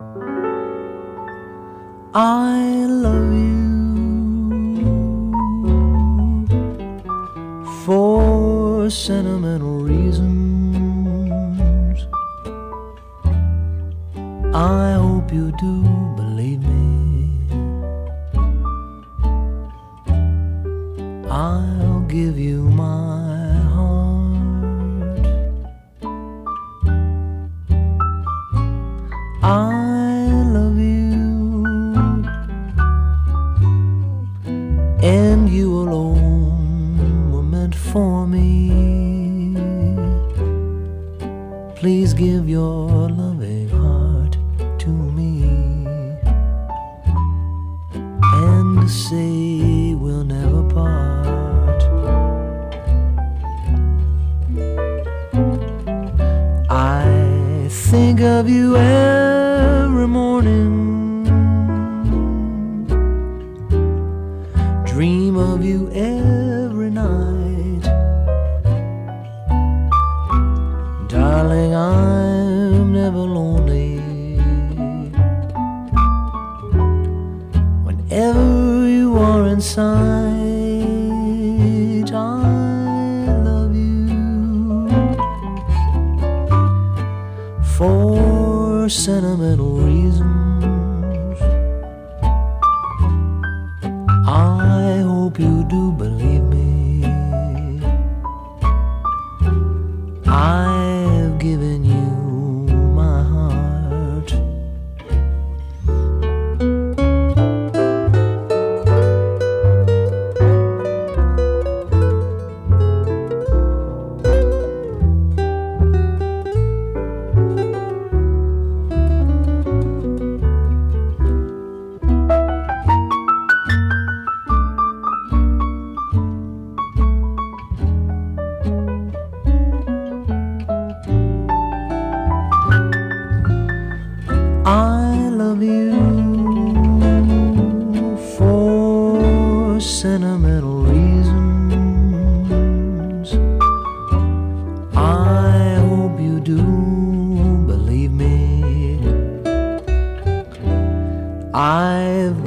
I love you for sentimental reasons. I hope you do believe me. I'll give you my for me. Please give your loving heart to me and say we'll never part. I think of you every morning, dream of you every night. Darling, I'm never lonely. Whenever you are inside, I love you. For sentimental reasons, I hope you do believe. I've